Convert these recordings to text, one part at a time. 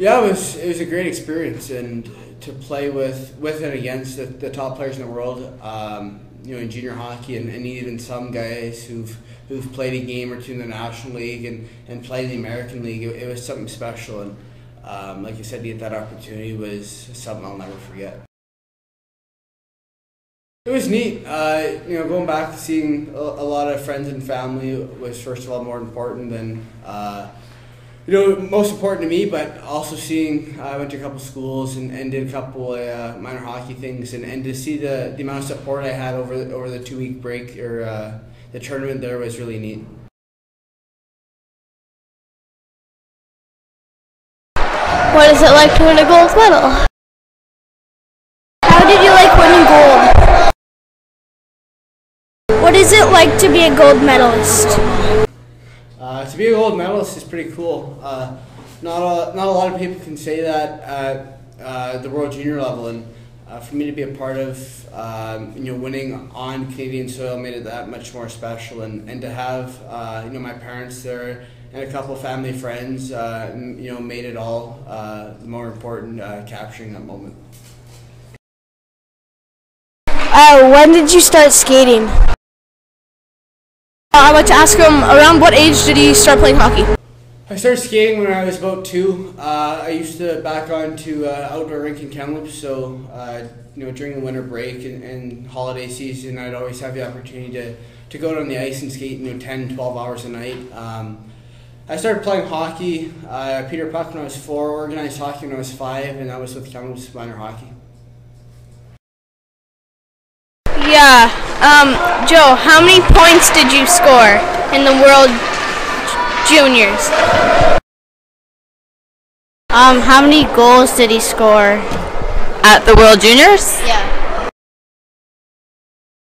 Yeah, it was it was a great experience, and to play with with and against the, the top players in the world. Um, you know, in junior hockey, and, and even some guys who've who've played a game or two in the National League and, and played in the American League, it, it was something special. And um, like you said, to get that opportunity was something I'll never forget. It was neat. Uh, you know, going back to seeing a, a, lot of friends and family was first of all more important than uh, you know, most important to me, but also seeing, uh, I went to a couple schools and, and did a couple uh, minor hockey things, and, and to see the, the amount of support I had over the, over the two week break or uh, the tournament there was really neat. What is it like to win a gold medal? How did you like winning gold? What is it like to be a gold medalist? Uh, to be a gold medalist is pretty cool. Uh, not a, not a lot of people can say that at uh, the World Junior level, and uh, for me to be a part of um, you know winning on Canadian soil made it that much more special, and, and to have uh, you know my parents there and a couple of family friends uh, you know made it all more important capturing that moment. when did you start skating? I'd like to ask him around what age did he start playing hockey? I started skating when I was about two. Uh, I used to back on to uh, outdoor rink in Kamloops, so uh, you know during the winter break and, and, holiday season, I'd always have the opportunity to, to go down the ice and skate you know 10, 12 hours a night. Um, I started playing hockey, uh, Peter Puck when I was four, organized hockey when I was five, and that was with Kamloops minor hockey. Yeah. Um, Joe, how many points did you score in the World Juniors? Um, how many goals did he score? At the World Juniors? Yeah.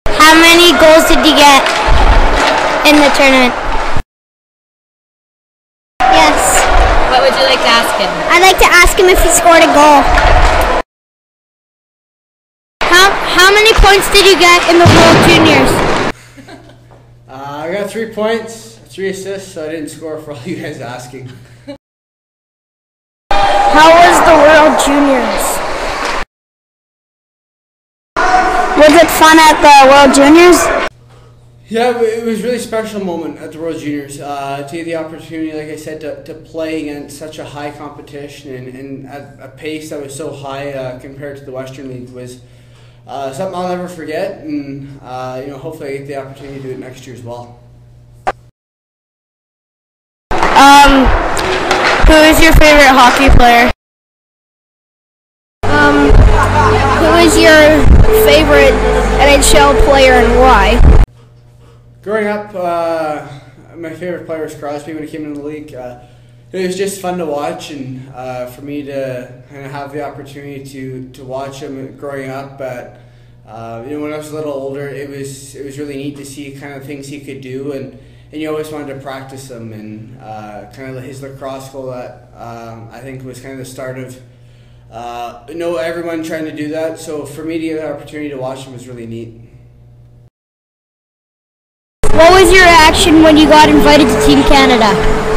How many goals did he get in the tournament? Yes. What would you like to ask him? I'd like to ask him if he scored a goal. How many points did you get in the World Juniors? Uh, I got three points, three assists, so I didn't score for all you guys asking. How was the World Juniors? Was it fun at the World Juniors? Yeah, it was a really special moment at the World Juniors uh, to get the opportunity, like I said, to, to play against such a high competition and, and at a pace that was so high uh, compared to the Western League was uh, something I'll never forget, and uh, you know, hopefully I get the opportunity to do it next year as well. Um, who is your favorite hockey player? Um, who is your favorite NHL player and why? Growing up, uh, my favorite player was Crosby when he came into the league. It was just fun to watch and uh, for me to kind of have the opportunity to, to watch him growing up. But uh, you know, when I was a little older, it was it was really neat to see kind of things he could do, and, and you always wanted to practice them. And uh, kind of his lacrosse goal that um, I think was kind of the start of uh, know everyone trying to do that. So for me to get the opportunity to watch him was really neat. What was your reaction when you got invited to Team Canada?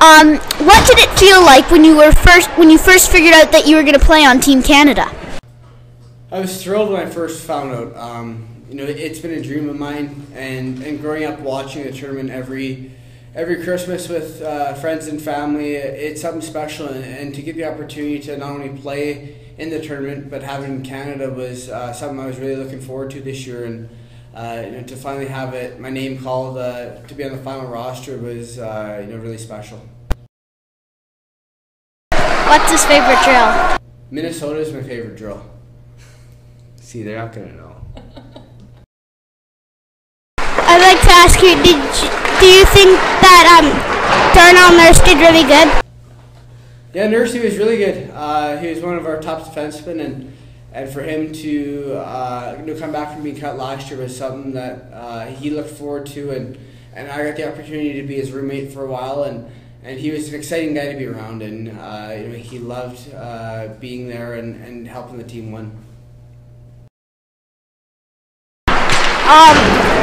Um, what did it feel like when you were first when you first figured out that you were going to play on Team Canada? I was thrilled when I first found out. Um, you know, it's been a dream of mine, and, and growing up watching the tournament every every Christmas with uh, friends and family, it's something special. And, to get the opportunity to not only play in the tournament but in Canada was uh, something I was really looking forward to this year. And uh, you know, to finally have it, my name called uh, to be on the final roster was uh, you know really special. What's his favorite drill? Minnesota is my favorite drill. See, they're not gonna know. I'd like to ask you: Did you, do you think that um, Darnell Nurse did really good? Yeah, Nursey was really good. Uh, he was one of our top defensemen, and and for him to uh, know, come back from being cut last year was something that uh, he looked forward to, and and I got the opportunity to be his roommate for a while, and and he was an exciting guy to be around, and uh, you know, he loved uh, being there and, and helping the team win. Um,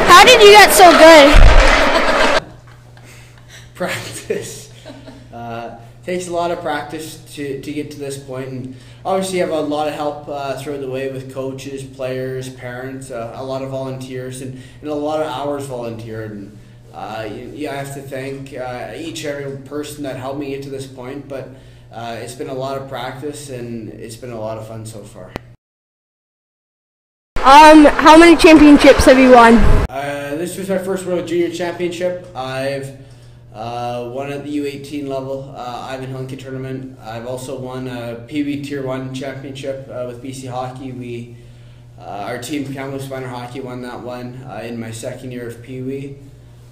how did you get so good? Practice. Uh, takes a lot of practice to, to get to this point, and obviously you have a lot of help uh, throughout the way with coaches, players, parents, uh, a lot of volunteers, and, and a lot of hours volunteered. And, uh, you, you have to thank uh, each and every person that helped me get to this point, but uh, it's been a lot of practice and it's been a lot of fun so far. Um, how many championships have you won? Uh, this was my first World Junior Championship. I've uh, won at the U18 level, uh, Ivan Hlinka tournament. I've also won a PB Tier 1 championship uh, with BC Hockey. We, uh, our team, Kamloops Minor Hockey, won that one uh, in my second year of Pee Wee.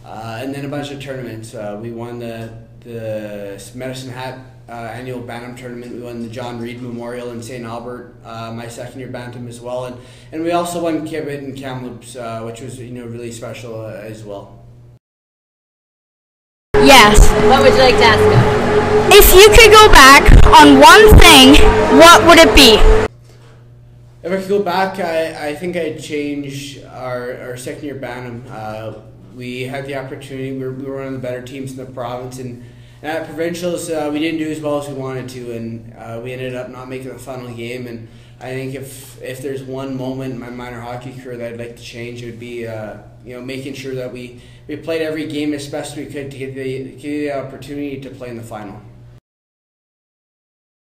Uh, and then a bunch of tournaments. Uh, we won the, the Medicine Hat uh, annual Bantam tournament. We won the John Reed Memorial in St. Albert, uh, my second year Bantam as well. And, and we also won Kibet and Kamloops, uh, which was you know really special uh, as well. Yes. What would you like to ask him? If you could go back on one thing, what would it be? If I could go back, I, I think I'd change our, our second year Bantam. We had the opportunity, we were, we were one of the better teams in the province, and, and at provincials, uh, we didn't do as well as we wanted to, and uh, we ended up not making the final game. And I think if if there's one moment in my minor hockey career that I'd like to change, it would be uh, you know making sure that we, we played every game as best we could to get the, get the opportunity to play in the final.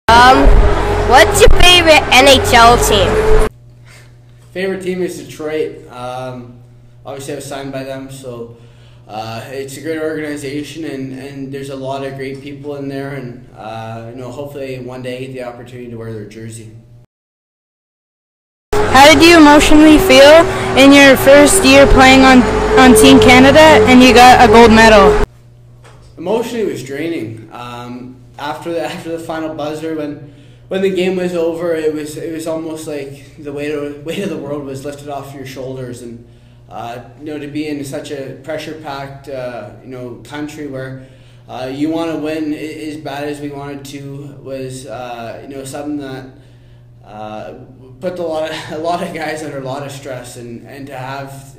Um, what's your favorite NHL team? Favorite team is Detroit. Um, obviously, I was signed by them, so uh, it's a great organization, and, and there's a lot of great people in there, and uh, you know, hopefully one day I get the opportunity to wear their jersey. How did you emotionally feel in your first year playing on, on Team Canada and you got a gold medal? Emotionally, it was draining. Um, after the after the final buzzer, when when the game was over, it was it was almost like the weight of weight of the world was lifted off your shoulders, and uh, you know to be in such a pressure packed uh, you know country where uh, you want to win as bad as we wanted to was uh, you know something that uh, put a lot of a lot of guys under a lot of stress, and, and to have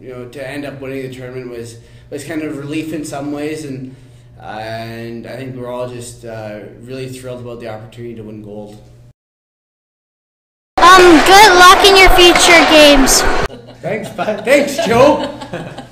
you know to end up winning the tournament was was kind of relief in some ways, and and I think we're all just really thrilled about the opportunity to win gold. Um, good luck in your future games. Thanks. Thanks, Joe.